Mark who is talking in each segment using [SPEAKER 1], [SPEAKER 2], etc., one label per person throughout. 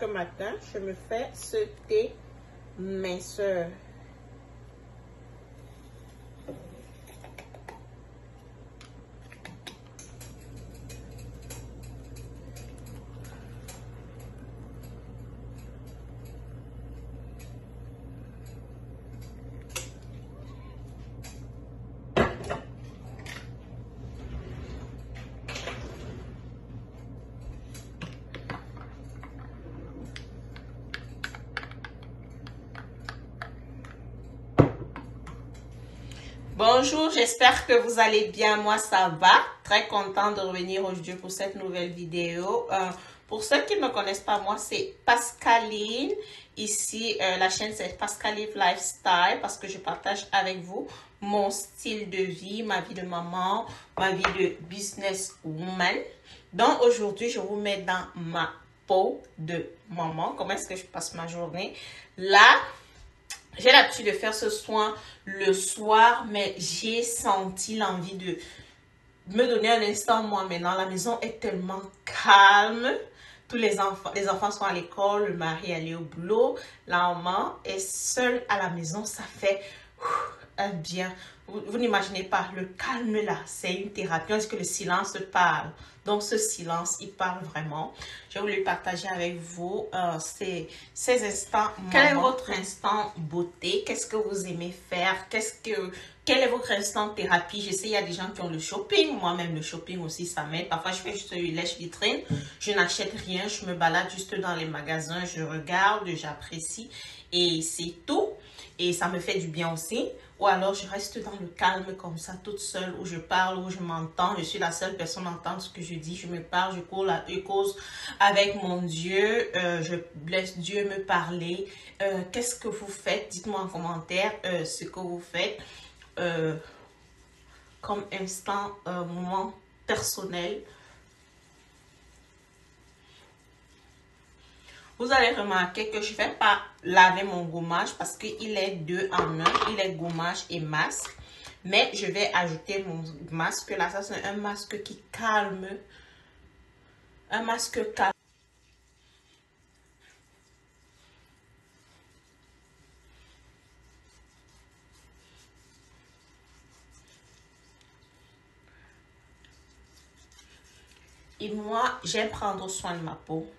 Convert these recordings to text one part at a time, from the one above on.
[SPEAKER 1] chaque matin, je me fais ce thé minceur. Bonjour, j'espère que vous allez bien. Moi, ça va. Très content de revenir aujourd'hui pour cette nouvelle vidéo. Euh, pour ceux qui ne me connaissent pas, moi, c'est Pascaline. Ici, euh, la chaîne, c'est Pascaline Lifestyle parce que je partage avec vous mon style de vie, ma vie de maman, ma vie de businesswoman. Donc, aujourd'hui, je vous mets dans ma peau de maman. Comment est-ce que je passe ma journée? Là, j'ai l'habitude de faire ce soin le soir, mais j'ai senti l'envie de me donner un instant moi maintenant. La maison est tellement calme. Tous les enfants, les enfants sont à l'école, le mari est allé au boulot, la maman est seule à la maison. Ça fait bien. Vous, n'imaginez pas, le calme là, c'est une thérapie. Est-ce que le silence parle? Donc, ce silence, il parle vraiment. J'ai voulu partager avec vous euh, ces, ces instants. Quel est votre instant beauté? Qu'est-ce que vous aimez faire? Qu'est-ce que, quel est votre instant thérapie? Je sais, il y a des gens qui ont le shopping. Moi-même, le shopping aussi, ça m'aide. Parfois, je fais juste une lèche vitrine. Je n'achète rien. Je me balade juste dans les magasins. Je regarde, j'apprécie. Et c'est tout. Et ça me fait du bien aussi. Ou alors je reste dans le calme comme ça, toute seule, où je parle, où je m'entends. Je suis la seule personne à entendre ce que je dis. Je me parle, je cours la cause avec mon Dieu. Euh, je laisse Dieu me parler. Euh, qu'est-ce que vous faites? Dites-moi en commentaire euh, ce que vous faites comme instant, moment personnel. Vous allez remarquer que je ne vais pas laver mon gommage parce qu'il est deux en un. Il est gommage et masque. Mais je vais ajouter mon masque là. Ça, c'est un masque qui calme. Un masque calme. Et moi, j'aime prendre soin de ma peau.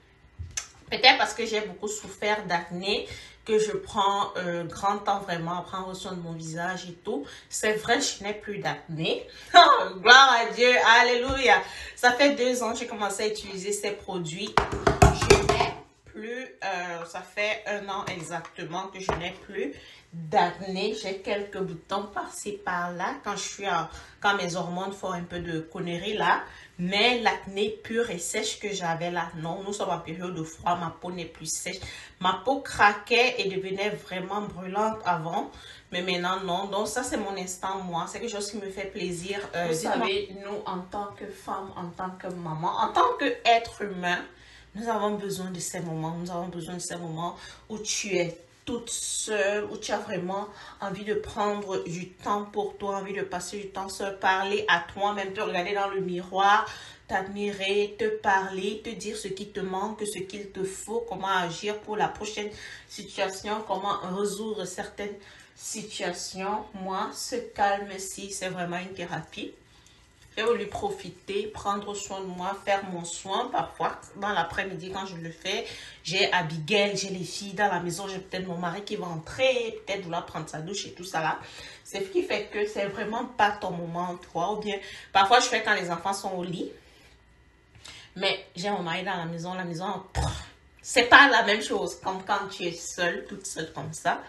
[SPEAKER 1] Peut-être parce que j'ai beaucoup souffert d'acné que je prends euh, grand temps vraiment à prendre soin de mon visage et tout. C'est vrai, je n'ai plus d'acné. Oh, gloire à Dieu, alléluia. Ça fait deux ans que j'ai commencé à utiliser ces produits. Je n'ai plus, euh, ça fait un an exactement que je n'ai plus d'acné. J'ai quelques boutons par-ci par-là quand quand mes hormones font un peu de conneries là. Mais l'acné pure et sèche que j'avais là, non. Nous sommes en période de froid, ma peau n'est plus sèche. Ma peau craquait et devenait vraiment brûlante avant. Mais maintenant, non. Donc, ça, c'est mon instant, moi. C'est quelque chose qui me fait plaisir. Euh, Vous savez, nous, en tant que femme, en tant que maman, en tant qu'être humain, nous avons besoin de ces moments. Nous avons besoin de ces moments où tu es toute seule, où tu as vraiment envie de prendre du temps pour toi, envie de passer du temps seul, parler à toi, même te regarder dans le miroir, t'admirer, te parler, te dire ce qui te manque, ce qu'il te faut, comment agir pour la prochaine situation, comment résoudre certaines situations. Moi, ce calme-ci, c'est vraiment une thérapie. J'ai voulu profiter, prendre soin de moi, faire mon soin. Parfois, dans l'après-midi, quand je le fais, j'ai Abigail, j'ai les filles dans la maison, j'ai peut-être mon mari qui va entrer, peut-être vouloir prendre sa douche et tout ça là. C'est ce qui fait que c'est vraiment pas ton moment, toi. Ou bien, parfois, je fais quand les enfants sont au lit. Mais j'ai mon mari dans la maison, la maison, c'est pas la même chose comme quand tu es seule, toute seule comme ça.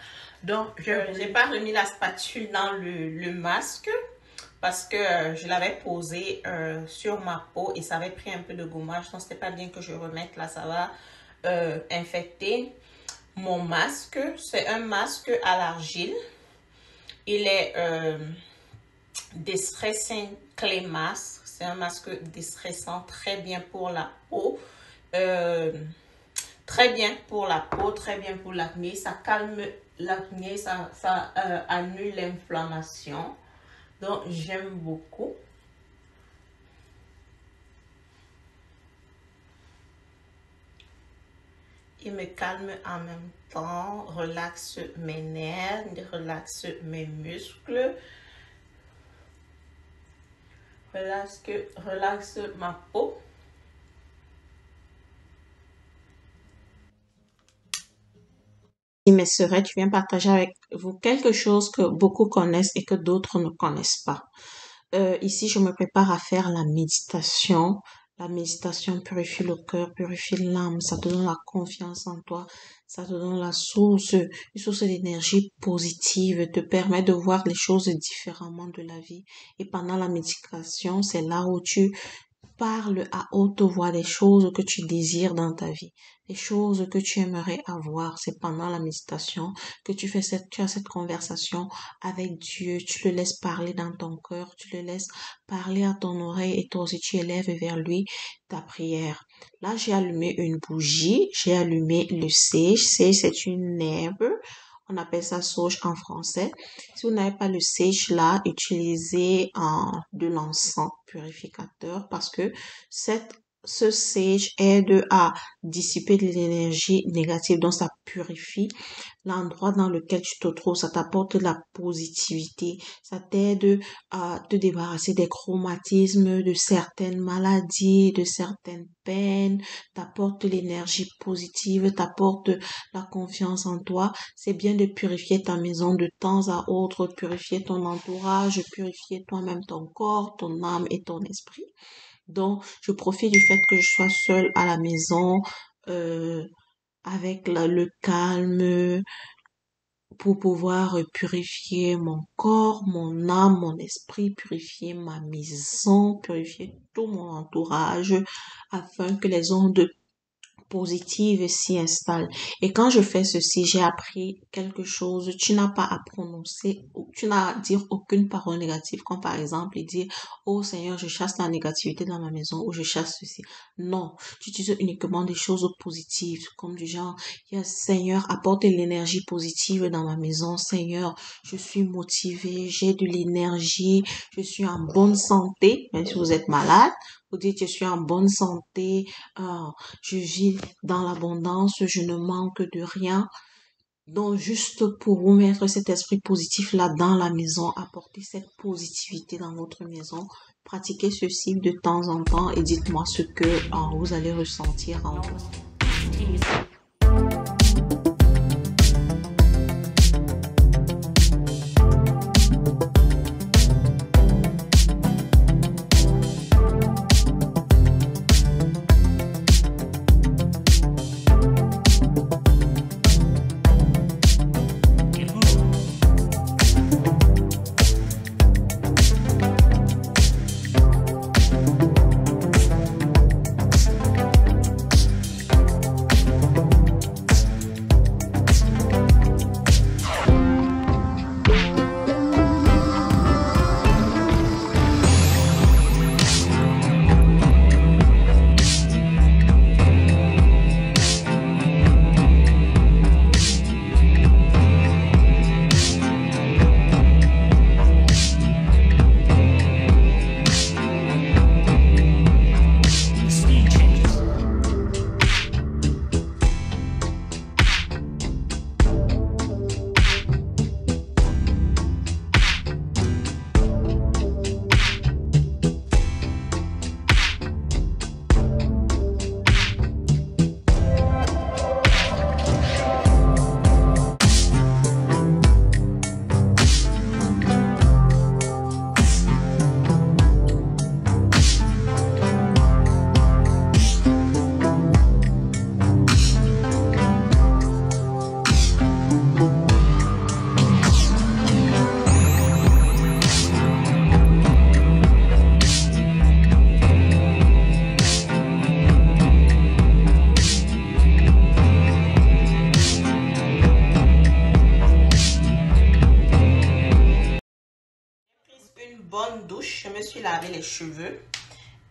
[SPEAKER 1] Donc, je n'ai pas remis la spatule dans le, le masque parce que euh, je l'avais posé euh, sur ma peau et ça avait pris un peu de gommage. Donc, c'était pas bien que je remette là, ça va euh, infecter mon masque. C'est un masque à l'argile. Il est déstressant clé masque. C'est un masque déstressant très bien pour la peau. très bien pour la peau, très bien pour l'acné. Ça calme l'acné, ça annule l'inflammation. Donc, j'aime beaucoup.
[SPEAKER 2] il me calme en même temps, relaxe mes nerfs, relaxe mes muscles, relaxe, relaxe ma peau.
[SPEAKER 1] Mes sœurs, tu viens partager avec vous quelque chose que beaucoup connaissent et que d'autres ne connaissent pas. Euh, ici, je me prépare à faire la méditation. La méditation purifie le cœur, purifie l'âme, ça te donne la confiance en toi, ça te donne la source, une source d'énergie positive, te permet de voir les choses différemment de la vie. Et pendant la méditation, c'est là où tu parle à haute voix des choses que tu désires dans ta vie, des choses que tu aimerais avoir. C'est pendant la méditation que tu fais cette, conversation avec Dieu. Tu le laisses parler dans ton cœur, tu le laisses parler à ton oreille et toi aussi tu élèves vers lui ta prière. Là, j'ai allumé une bougie, j'ai allumé le sage. Sage, c'est une herbe on appelle ça sauge en français. Si vous n'avez pas le sage là, utilisez de l'encens purificateur parce que cette ce sage aide à dissiper l'énergie négative, donc ça purifie l'endroit dans lequel tu te trouves, ça t'apporte de la positivité, ça t'aide à te débarrasser des chromatismes, de certaines maladies, de certaines peines, t'apporte l'énergie positive, t'apporte la confiance en toi. C'est bien de purifier ta maison de temps à autre, purifier ton entourage, purifier toi-même ton corps, ton âme et ton esprit. Donc, je profite du fait que je sois seule à la maison, euh, avec le calme, pour pouvoir purifier mon corps, mon âme, mon esprit, purifier ma maison, purifier tout mon entourage, afin que les ondes positive s'y installe. Et quand je fais ceci, j'ai appris quelque chose. Tu n'as pas à prononcer, tu n'as à dire aucune parole négative, comme par exemple dire, oh Seigneur, je chasse la négativité dans ma maison ou je chasse ceci. Non, tu utilises uniquement des choses positives, comme du genre, Seigneur, apporte l'énergie positive dans ma maison. Seigneur, je suis motivé, j'ai de l'énergie, je suis en bonne santé, même si vous êtes malade. Vous dites, je suis en bonne santé, euh, je vis dans l'abondance, je ne manque de rien. Donc, juste pour vous mettre cet esprit positif là dans la maison, apporter cette positivité dans votre maison, pratiquez ceci de temps en temps et dites-moi ce que euh, vous allez ressentir en vous.
[SPEAKER 2] Cheveux.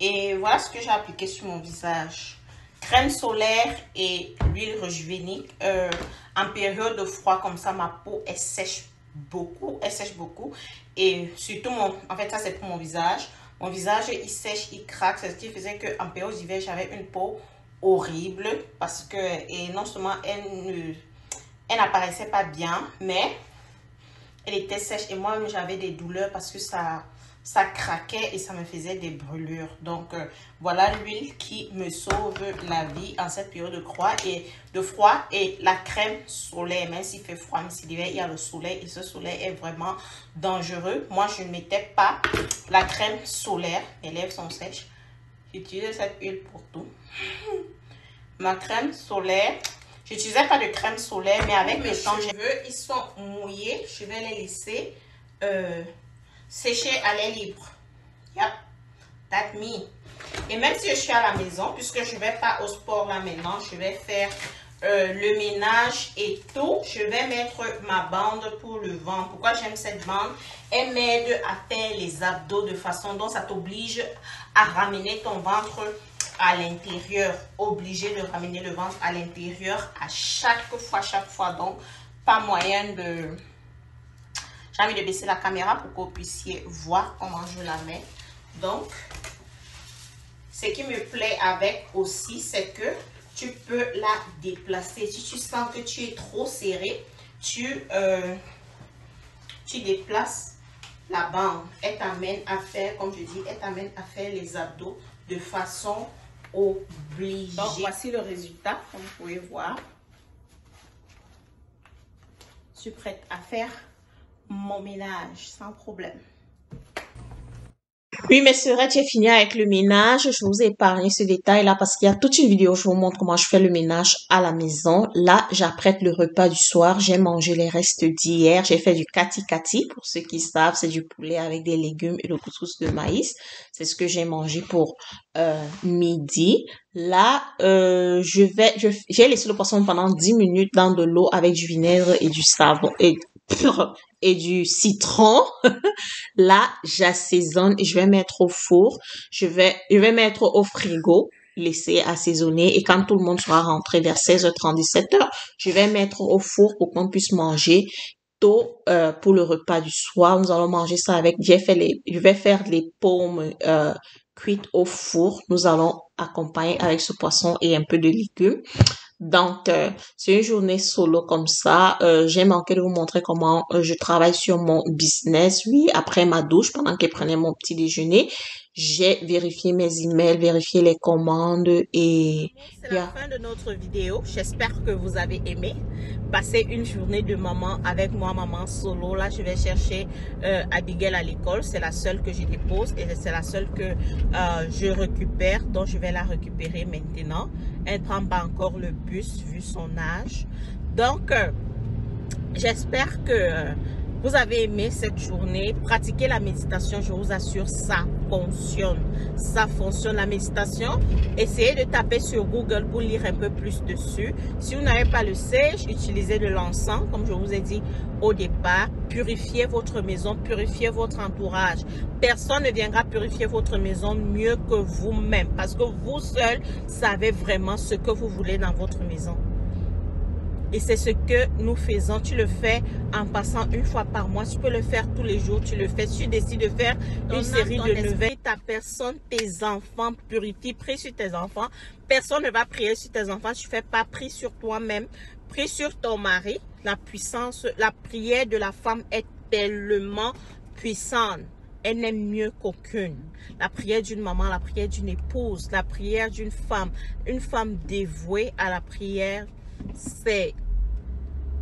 [SPEAKER 2] Et voilà ce que j'ai appliqué sur mon visage. Crème solaire et l'huile rejuvénique. Euh, en période de froid comme ça, ma peau, est sèche beaucoup. Elle sèche beaucoup. Et surtout, mon, en fait, ça c'est pour mon visage. Mon visage, il sèche, il craque. C'est ce qui faisait qu'en période d'hiver, j'avais une peau
[SPEAKER 1] horrible parce que, et non seulement elle ne, elle n'apparaissait pas bien, mais elle était sèche et moi j'avais des douleurs parce que ça, ça craquait et ça me faisait des brûlures. Donc euh, voilà l'huile qui me sauve la vie en cette période de froid et de froid et la crème solaire, même s'il fait froid, mais s'il il y a le soleil et ce soleil est vraiment dangereux. Moi je ne mettais pas la crème solaire, mes lèvres sont sèches. J'utilise cette huile pour tout. Ma crème solaire, j'utilisais pas de crème solaire, mais avec mes cheveux, ils sont mouillés. Je vais les laisser euh, sécher à l'air libre. Yep, that me. Et même si je suis à la maison, puisque je vais pas au sport là maintenant, je vais faire euh, le ménage et tout, je vais mettre ma bande pour le ventre. Pourquoi j'aime cette bande? Elle m'aide à faire les abdos de façon dont ça t'oblige à ramener ton ventre à l'intérieur. Obligé de ramener le ventre à l'intérieur à chaque fois, chaque fois. Donc, pas moyen de... J'ai envie de baisser la caméra pour que vous puissiez voir comment je la mets. Donc, ce qui me plaît avec aussi, c'est que tu peux la déplacer. Si tu sens que tu es trop serré, tu, euh, tu déplaces la bande. Elle t'amène à faire, comme je dis, elle t'amène à faire les abdos de façon obligée. Donc, voici le résultat, comme vous pouvez voir. Je suis prête à faire mon ménage sans problème.
[SPEAKER 3] Oui, mes sœurs, j'ai fini avec le ménage. Je vous ai épargné ce détail-là parce qu'il y a toute une vidéo. Je vous montre comment je fais le ménage à la maison. Là, j'apprête le repas du soir. J'ai mangé les restes d'hier. J'ai fait du kati kati. Pour ceux qui savent, c'est du poulet avec des légumes et le couscous de maïs. C'est ce que j'ai mangé pour euh, midi. Là, euh, j'ai laissé le poisson pendant 10 minutes dans de l'eau avec du vinaigre et du savon et et du citron. Là, j'assaisonne je vais mettre au four. Je vais, je vais mettre au frigo, laisser assaisonner. Et quand tout le monde sera rentré vers 16h30, 17h, je vais mettre au four pour qu'on puisse manger tôt euh, pour le repas du soir. Nous allons manger ça avec, j'ai fait les, je vais faire les pommes euh, cuites au four. Nous allons accompagner avec ce poisson et un peu de légumes. Donc, euh, c'est une journée solo comme ça. Euh, j'ai manqué de vous montrer comment euh, je travaille sur mon business. Oui, après ma douche, pendant que je prenais mon petit déjeuner, j'ai vérifié mes emails, vérifié les commandes et...
[SPEAKER 1] C'est la fin de notre vidéo. J'espère que vous avez aimé passer une journée de maman avec moi, maman solo. Là, je vais chercher euh, Abigail à l'école. C'est la seule que je dépose et c'est la seule que euh, je récupère. Donc, je vais la récupérer maintenant. Elle ne prend pas encore le bus vu son âge. Donc, euh, j'espère que vous avez aimé cette journée, pratiquez la méditation, je vous assure, ça fonctionne. Ça fonctionne la méditation. Essayez de taper sur Google pour lire un peu plus dessus. Si vous n'avez pas le sage, utilisez de l'encens, comme je vous ai dit au départ. Purifiez votre maison, purifiez votre entourage. Personne ne viendra purifier votre maison mieux que vous-même parce que vous seul savez vraiment ce que vous voulez dans votre maison. Et c'est ce que nous faisons. Tu le fais en passant une fois par mois. Tu peux le faire tous les jours. Tu le fais. Si tu décides de faire une série de nouvelles, ta personne, tes enfants, purifie, prie sur tes enfants. Personne ne va prier sur tes enfants. Tu fais pas prie sur toi-même. Prie sur ton mari. La puissance, la prière de la femme est tellement puissante elle n'aime mieux qu'aucune. La prière d'une maman, la prière d'une épouse, la prière d'une femme, une femme dévouée à la prière, c'est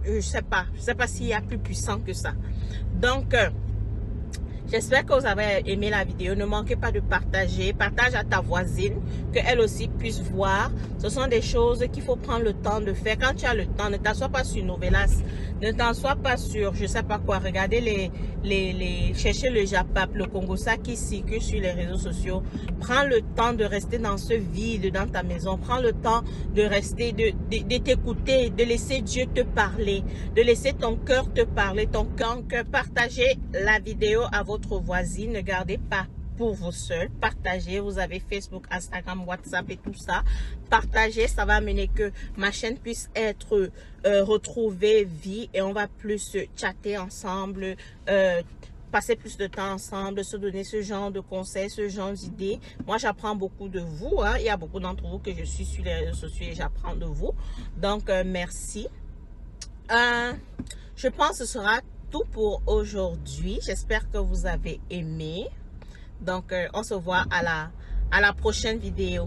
[SPEAKER 1] je sais pas, je sais pas s'il y a plus puissant que ça. Donc, euh, J'espère que vous avez aimé la vidéo. Ne manquez pas de partager. Partage à ta voisine, qu'elle aussi puisse voir. Ce sont des choses qu'il faut prendre le temps de faire. Quand tu as le temps, ne t'assois pas sur Novelas. Ne t'assois pas sur, je sais pas quoi. Regardez les, les, les, cherchez le Japap, le Congo, ça qui circule sur les réseaux sociaux. Prends le temps de rester dans ce vide dans ta maison. Prends le temps de rester, de, de, de t'écouter, de laisser Dieu te parler, de laisser ton cœur te parler, ton cœur. Partagez la vidéo à votre votre voisine. Ne gardez pas pour vous seuls. Partagez, vous avez Facebook, Instagram, WhatsApp et tout ça. Partagez, ça va amener que ma chaîne puisse être euh, retrouvée, vie, et on va plus chatter ensemble, euh, passer plus de temps ensemble, se donner ce genre de conseils, ce genre d'idées. Moi, j'apprends beaucoup de vous. Hein. Il y a beaucoup d'entre vous que je suis sur les réseaux sociaux et j'apprends de vous. Donc, euh, merci. je pense que ce sera tout pour aujourd'hui. J'espère que vous avez aimé. Donc, euh, on se voit à la, à la prochaine vidéo.